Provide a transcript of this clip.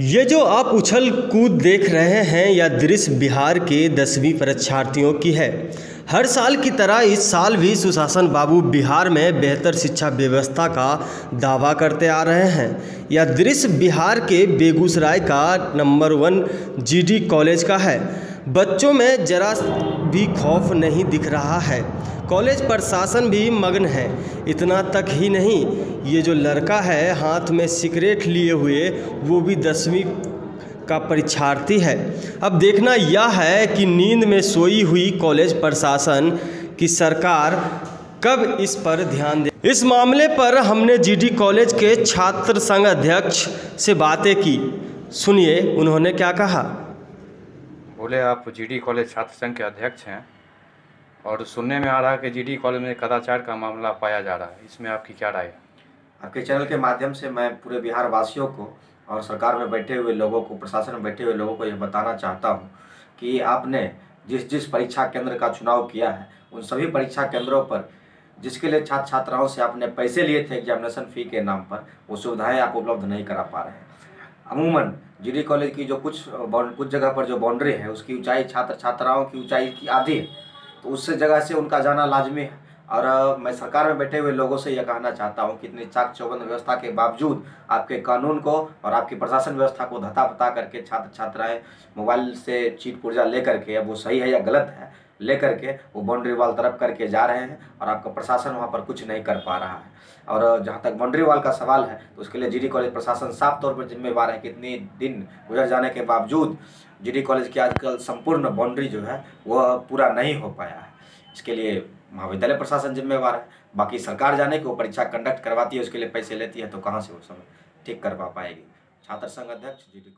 ये जो आप उछल कूद देख रहे हैं, यह दृश्य बिहार के दसवीं परीक्षार्थियों की है। हर साल की तरह इस साल भी सुशासन बाबू बिहार में बेहतर शिक्षा व्यवस्था का दावा करते आ रहे हैं। यह दृश्य बिहार के बेगूसराय का नंबर वन जीडी कॉलेज का है। बच्चों में जरा भी खौफ नहीं दिख रहा है। कॉलेज प्रशासन भी मग्न है। इतना तक ही नहीं, ये जो लड़का है, हाथ में सिगरेट लिए हुए, वो भी दसवीं का परीक्षार्थी है। अब देखना यह है कि नींद में सोई हुई कॉलेज प्रशासन की सरकार कब इस पर ध्यान दे। इस मामले पर हमने जीडी कॉलेज के छात्र संघ अध्यक्ष से बातें की। सुनिए उन्होंने क्या कहा। बोले, आप जीडी कॉलेज छात्र संघ के अध्यक्ष हैं और सुनने में आ रहा है कि जीडी कॉलेज में कदाचार का मामला पाया जा रहा है। इसमें आपकी क्या राय है? आपके चैनल के माध्यम से मैं पूरे बिहार वासियों को और सरकार में बैठे हुए लोगों को, प्रशासन में बैठे हुए लोगों को यह बताना चाहता हूँ कि आपने जिस जिस परीक्षा केंद्र का चुनाव किया है, उन सभी परीक्षा केंद्रों पर जिसके लिए छात्र छात्राओं से आपने पैसे लिए थे, एग्जामिनेशन फ़ी के नाम पर, वो सुविधाएँ आप उपलब्ध नहीं करा पा रहे हैं। अमूमन जीडी कॉलेज की जो कुछ कुछ जगह पर जो बाउंड्री है, उसकी ऊंचाई छात्र छात्राओं की ऊंचाई की आधी है तो उससे जगह से उनका जाना लाजमी है। और मैं सरकार में बैठे हुए लोगों से यह कहना चाहता हूँ कि इतनी चाक चौबंद व्यवस्था के बावजूद आपके कानून को और आपकी प्रशासन व्यवस्था को धता पता करके छात्र छात्राएँ मोबाइल से चीट पुर्जा ले करके अब वो सही है या गलत है ले करके वो बाउंड्री वाल तरफ़ करके जा रहे हैं और आपका प्रशासन वहाँ पर कुछ नहीं कर पा रहा है। और जहाँ तक बाउंड्री वाल का सवाल है तो उसके लिए जीडी कॉलेज प्रशासन साफ़ तौर पर जिम्मेवार है कि इतनी दिन गुजर जाने के बावजूद जीडी कॉलेज की आजकल संपूर्ण बाउंड्री जो है वह पूरा नहीं हो पाया है। इसके लिए महाविद्यालय प्रशासन जिम्मेवार है। बाकी सरकार जाने की वो परीक्षा कंडक्ट करवाती है, उसके लिए पैसे लेती है तो कहाँ से वो समय ठीक करवा पाएगी? छात्र संघ अध्यक्ष, जी डी